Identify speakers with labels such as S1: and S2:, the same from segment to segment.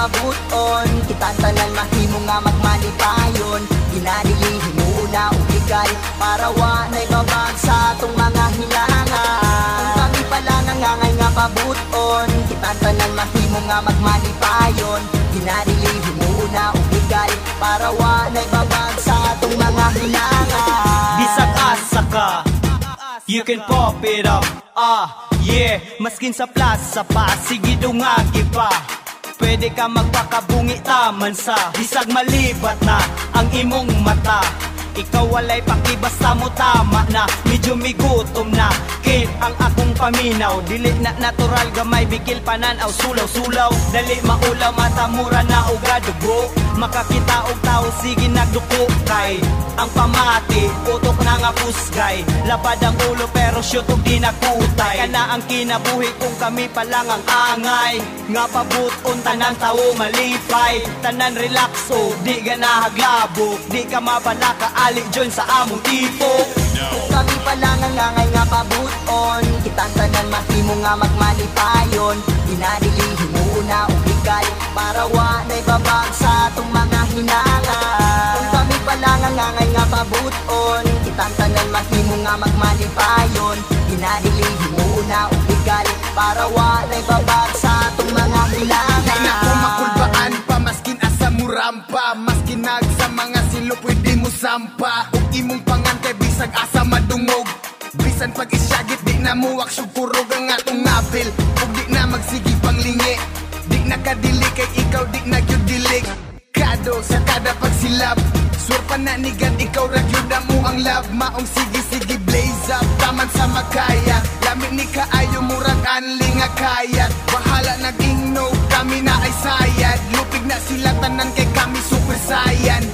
S1: pabuton Kita tanan mahimo nga magmanipayon Ginadili himuna ubigay Para wanay babag sa atong mga hilangan kami pala ngangangay nga pabuton Kita tanan mahimo nga magmanipayon Ginadili himuna ubigay Para wanay babag sa atong mga hilangan
S2: Bisag asa ka You can pop it up Ah, yeah. Maskin sa plaza pa Sige dungagi pa Pwede ka magpakabungi taman sa Bisag malibat na Ang imong mata. Ikaw walay paki basta mo tama na. Medyo migutom na. Kid ang akong paminaw. Dili na natural gamay bigil pananaw Sulaw-sulaw Dali maulaw mata mura na uga dugo Makakita og tao sige nagduko. Kay Ang pamati utok na nga pusgay. Labad ang ulo pero shoot og di nakutay. Kana ang kinabuhi kung kami pa lang ang angay. Nga pabuton tanan tao malipay. Tanan relax o di ganahaglabok Di ka mabalaka ali join sa among tipo.
S1: Kung kami pala ngangangay nga pabuton Kitang tanan mahimo nga magmanipayon Dinadili himuna ubigay. Para wanay babag sa atong mga kami ngangangay nga pabuton. Kitang tanan mahimo nga magmanipayon Dinadili himuna ubigay Para wanay babag sa atong mga
S3: Di
S1: hinangan
S3: na ko makulbaan pa Maskin asa mo rampa Maskin nag sa mga silo pwede mo sampa. Ug imong pangantay bisag asa madungog. Bisan pag isyagit di na muwak sugpurog ang atong ngapil Ug di na magsigi panglingi Di na kadili kay ikaw di na gyud dilig. Kado sa kada pagsilap Sur pa na nigan ikaw ragyod na mo ang love Maong sige sige blaze up. Taman sa makaya. Lamig ni kaayo murag anli nga kayat. Bahala naging no kami na ay sayad. Lupig na sila tanan kay kami super sige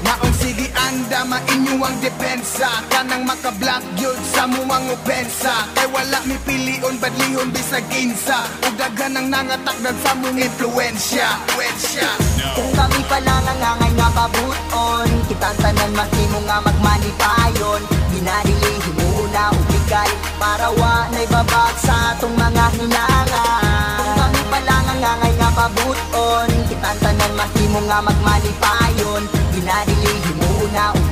S3: anda mainyo ang depensa. Kanang makablock yun sa muwang opensa. Kay wala mi pilion badlihon bisag insa Ug daghan ang nangatakdan sa mong influensya Influensya
S1: Kung kami pala ngangangay nga pabuton Kitang tanan mahimo nga magmanipayon. Ginadili himuna ubigay Para wanay babag sa atong mga hinangan. Kung kami pala ngangangay nga pabuton Kitang tanan mahimo nga magmanipayon. Ginadili himuna ubigay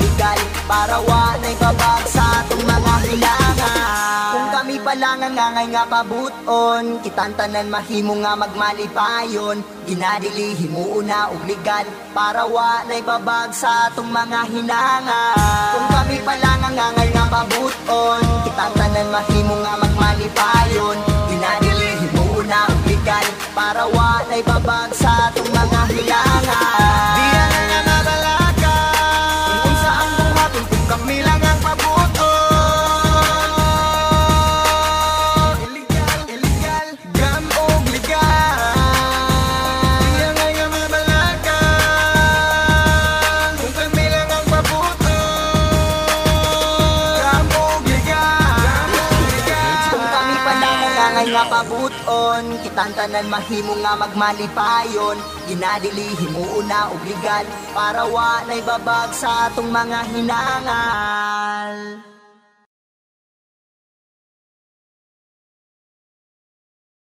S1: Para wanay babag sa atong mga hilangan Kung kami pala ngangangay nga pabuton Kitang tanan mahimo nga magmalipayon. Ginadili himuuna ug legal Para wanay babag sa atong mga hinangan. Kung kami pala ngangangay nga pabuton Kitang tanan mahimo nga magmalipayon. Ginadili himuuna ug legal Para wanay babag sa atong mga hilangan ngangangay nga pabuton Kitang tanan mahimo nga magmalipayon Ginadili himuuna legal Para wanay babag sa atong mga hinangal